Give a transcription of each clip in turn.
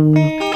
Música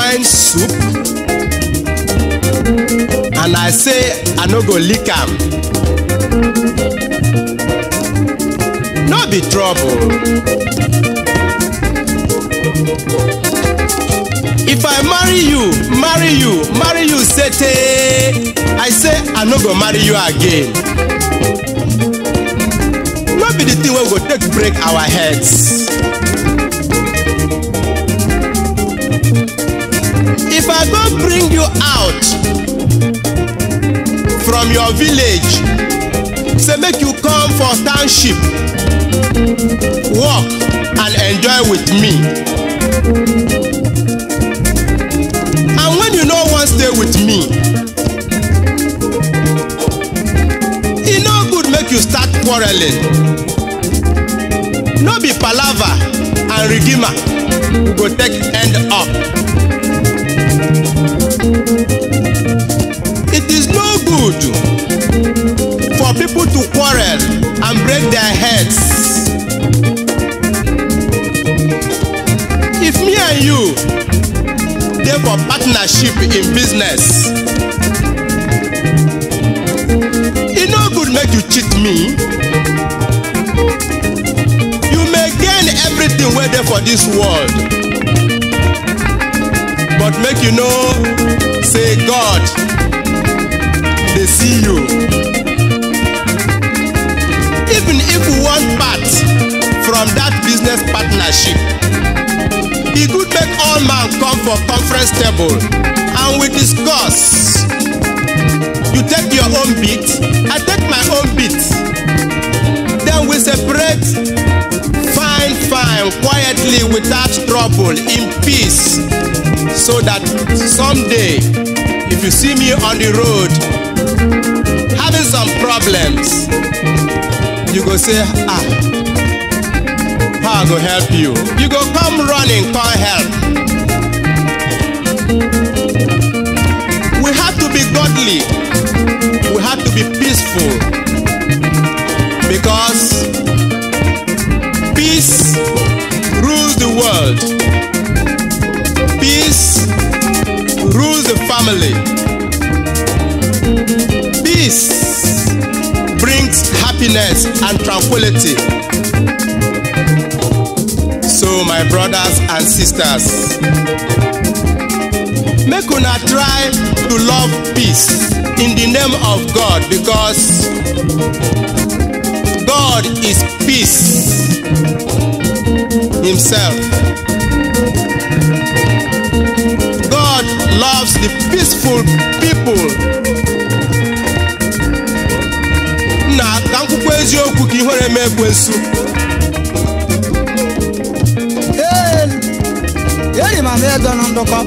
fine soup. And i say i no go lick am. No be trouble. If i marry you marry you marry you sete i say i no go marry you again. No be the thing wey go take break our heads. I go bring you out from your village. Say make you come for township. Work and enjoy with me. And when you no wan stay with me e no good make you start quarreling. No be palava and rigima go take end up break their heads. If me and you dey for partnership in business e no good make you cheat me. You may gain everything wey dey for dis world but make you know say god dey see you all man come for conference table and we discuss. You take your own bit i take my own bit then we separate fine fine quietly without trouble in peace so that someday if you see me on the road having some problems you go say ah i go help you? You go come running come help we have to be godly. We have to be peaceful. Because peace rules the world. Peace rules the family. Peace brings happiness and tranquility. So my brothers and sisters una try to love peace in the name of god because god is peace himself. God loves the peaceful people. Eziokwu ka ihere ekwensu eri ego na ndụkọ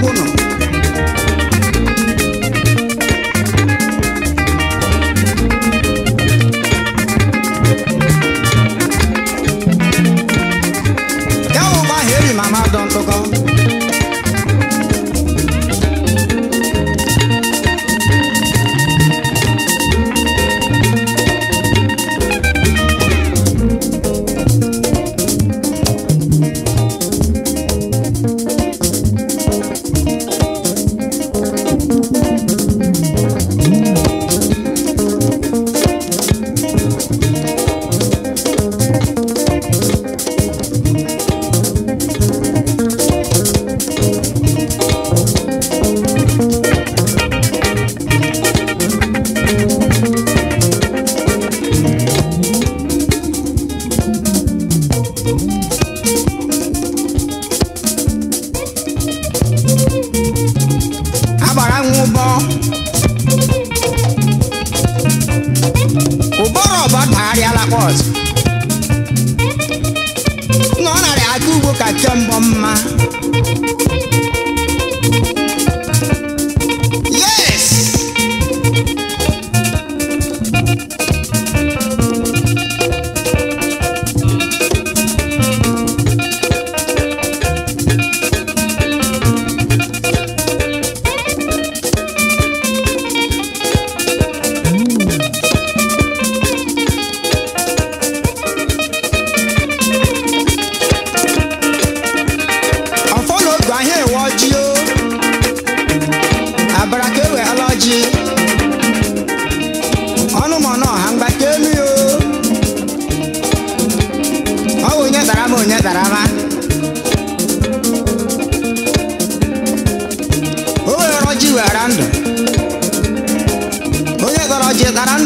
bono. Maria Lagosta. gara ndụ onye gara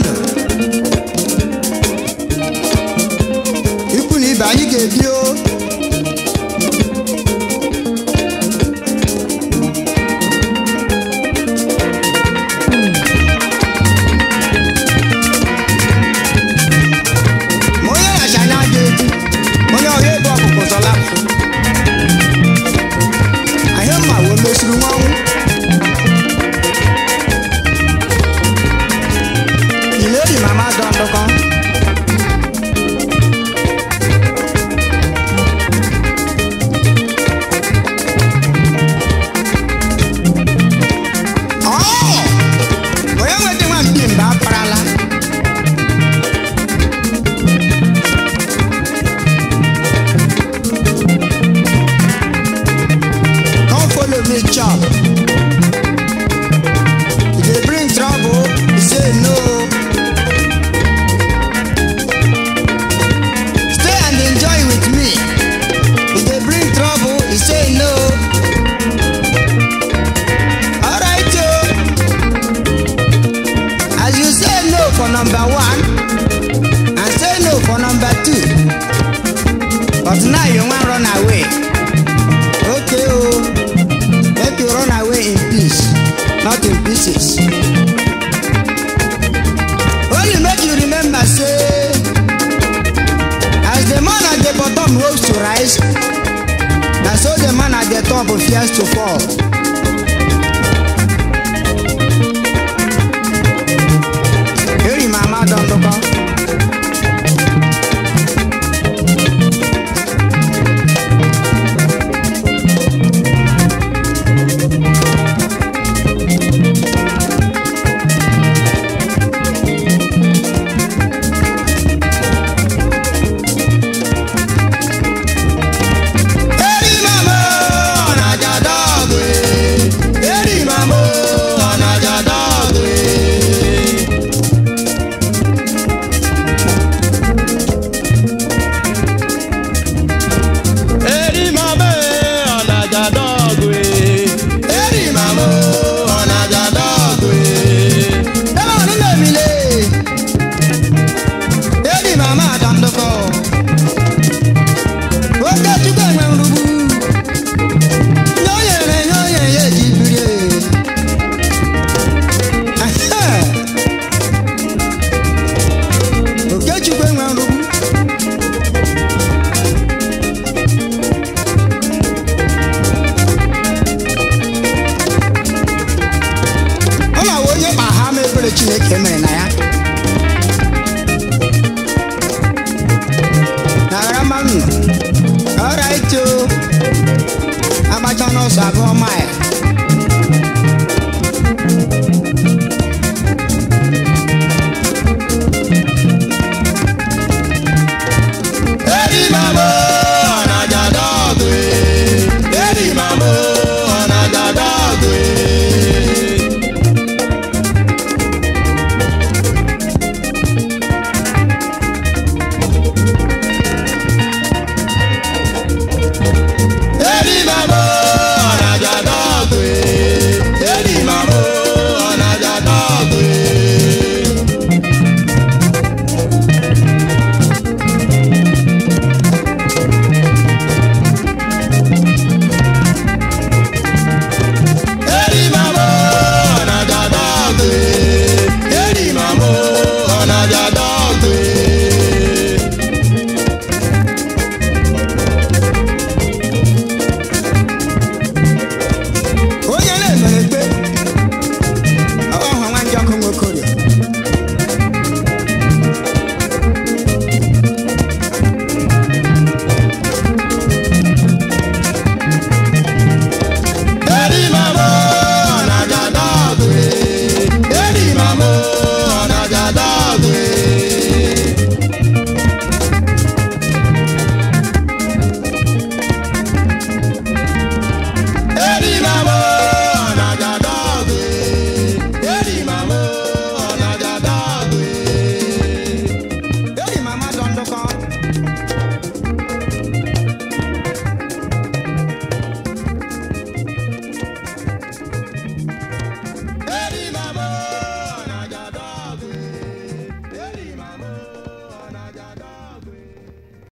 too far.